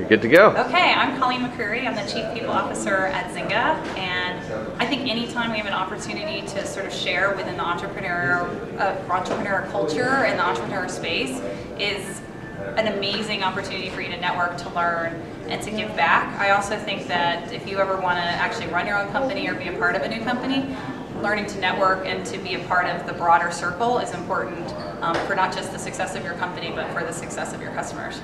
You're good to go. Okay, I'm Colleen McCreary. I'm the Chief People Officer at Zynga, and I think anytime we have an opportunity to sort of share within the entrepreneur, uh, entrepreneur culture and the entrepreneur space is an amazing opportunity for you to network, to learn, and to give back. I also think that if you ever want to actually run your own company or be a part of a new company, learning to network and to be a part of the broader circle is important um, for not just the success of your company, but for the success of your customers.